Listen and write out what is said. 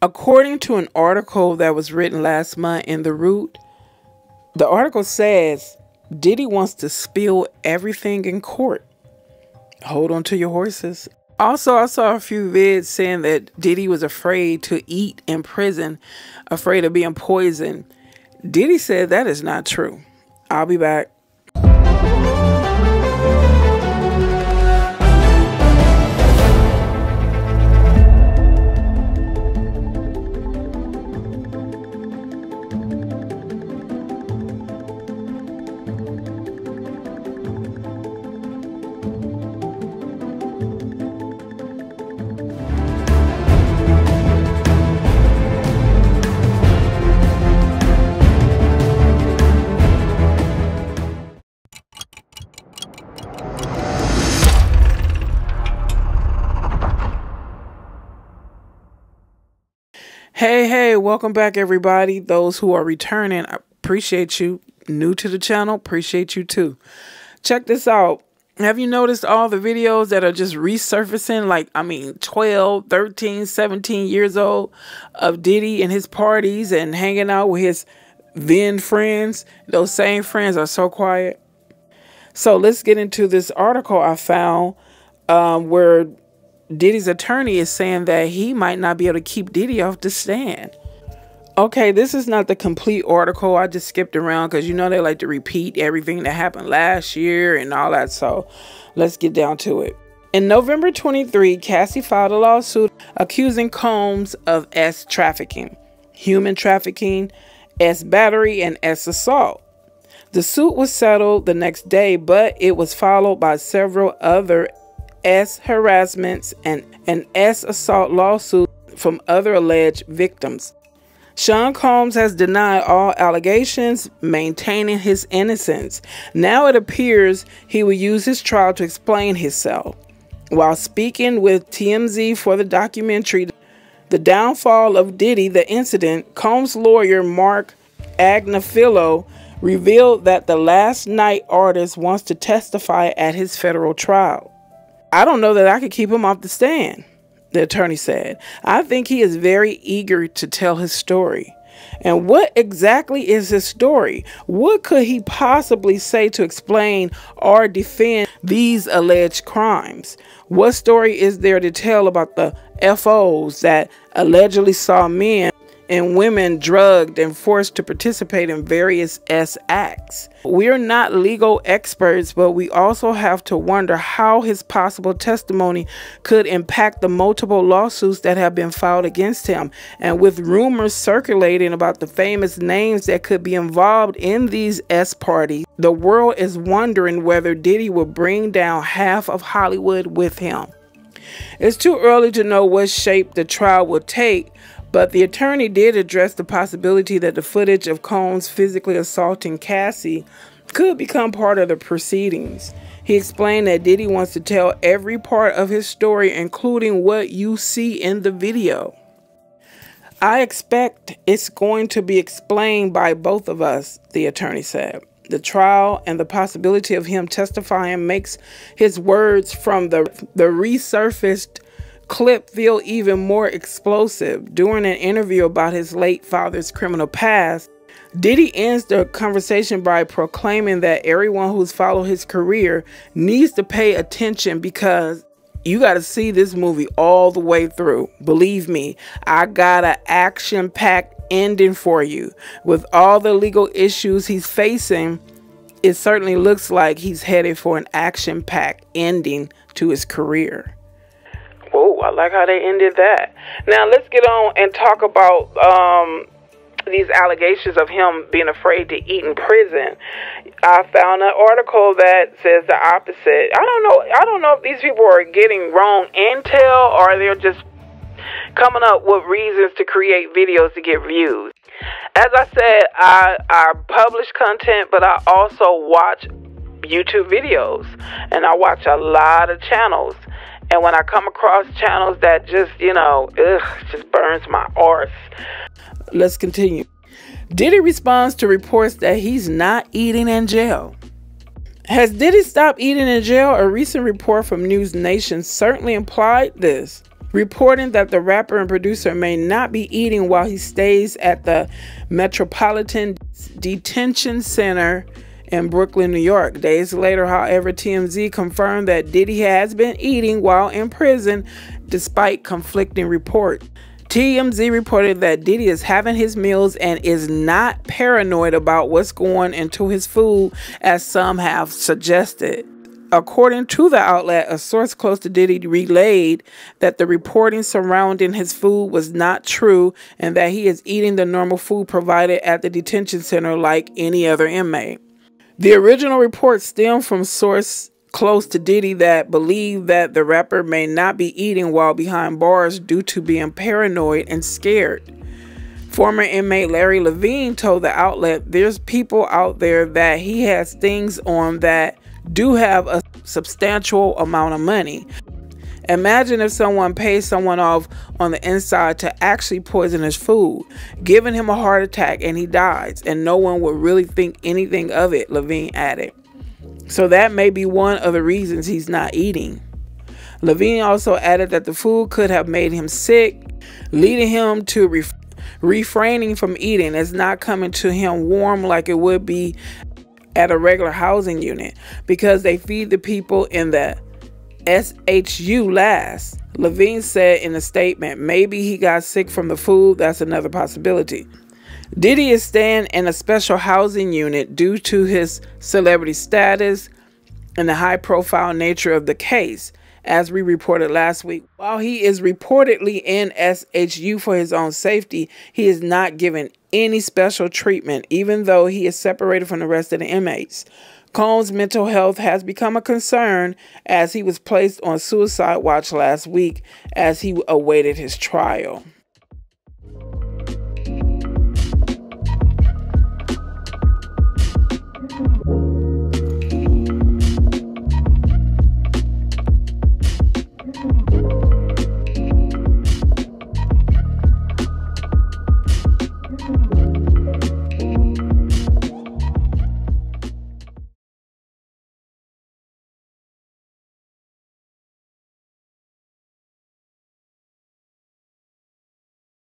According to an article that was written last month in The Root, the article says Diddy wants to spill everything in court. Hold on to your horses. Also, I saw a few vids saying that Diddy was afraid to eat in prison, afraid of being poisoned. Diddy said that is not true. I'll be back. Hey, hey, welcome back, everybody. Those who are returning, I appreciate you. New to the channel, appreciate you too. Check this out. Have you noticed all the videos that are just resurfacing? Like, I mean, 12, 13, 17 years old of Diddy and his parties and hanging out with his then friends. Those same friends are so quiet. So let's get into this article I found um, where Diddy's attorney is saying that he might not be able to keep Diddy off the stand. Okay, this is not the complete article. I just skipped around because you know they like to repeat everything that happened last year and all that. So let's get down to it. In November 23, Cassie filed a lawsuit accusing Combs of S trafficking, human trafficking, S battery, and S assault. The suit was settled the next day, but it was followed by several other S harassments and an S assault lawsuit from other alleged victims. Sean Combs has denied all allegations, maintaining his innocence. Now it appears he will use his trial to explain himself. While speaking with TMZ for the documentary The Downfall of Diddy, the incident, Combs' lawyer Marc Agnifilo revealed that the last night artist wants to testify at his federal trial. I don't know that I could keep him off the stand, the attorney said. I think he is very eager to tell his story. And what exactly is his story? What could he possibly say to explain or defend these alleged crimes? What story is there to tell about the FOs that allegedly saw men and women drugged and forced to participate in various S acts. We're not legal experts, but we also have to wonder how his possible testimony could impact the multiple lawsuits that have been filed against him. And with rumors circulating about the famous names that could be involved in these S parties, the world is wondering whether Diddy will bring down half of Hollywood with him. It's too early to know what shape the trial will take, but the attorney did address the possibility that the footage of Combs physically assaulting Cassie could become part of the proceedings. He explained that Diddy wants to tell every part of his story, including what you see in the video. I expect it's going to be explained by both of us, the attorney said. The trial and the possibility of him testifying makes his words from the, the resurfaced clip feel even more explosive. During an interview about his late father's criminal past, Diddy ends the conversation by proclaiming that everyone who's followed his career needs to pay attention because you got to see this movie all the way through. Believe me, I got an action packed ending for you. With all the legal issues he's facing, it certainly looks like he's headed for an action packed ending to his career. I like how they ended that. Now let's get on and talk about um, these allegations of him being afraid to eat in prison. I found an article that says the opposite. I don't know. I don't know if these people are getting wrong intel or they're just coming up with reasons to create videos to get views. As I said, I I publish content, but I also watch YouTube videos and I watch a lot of channels. And when I come across channels that just, you know, ugh, just burns my arse. Let's continue. Diddy responds to reports that he's not eating in jail. Has Diddy stopped eating in jail? A recent report from News Nation certainly implied this. reporting that the rapper and producer may not be eating while he stays at the Metropolitan Detention Center in Brooklyn, New York. Days later, however, TMZ confirmed that Diddy has been eating while in prison despite conflicting reports. TMZ reported that Diddy is having his meals and is not paranoid about what's going into his food, as some have suggested. According to the outlet, a source close to Diddy relayed that the reporting surrounding his food was not true and that he is eating the normal food provided at the detention center like any other inmate. The original report stemmed from source close to Diddy that believed that the rapper may not be eating while behind bars due to being paranoid and scared. Former inmate Larry Levine told the outlet there's people out there that he has things on that do have a substantial amount of money. Imagine if someone pays someone off on the inside to actually poison his food, giving him a heart attack, and he dies, and no one would really think anything of it, Levine added. So that may be one of the reasons he's not eating. Levine also added that the food could have made him sick, leading him to ref refraining from eating It's not coming to him warm like it would be at a regular housing unit because they feed the people in the SHU last. Levine said in a statement, maybe he got sick from the food. That's another possibility. Diddy is staying in a special housing unit due to his celebrity status and the high profile nature of the case, as we reported last week. While he is reportedly in SHU for his own safety, he is not given any special treatment, even though he is separated from the rest of the inmates. Combs' mental health has become a concern as he was placed on suicide watch last week as he awaited his trial.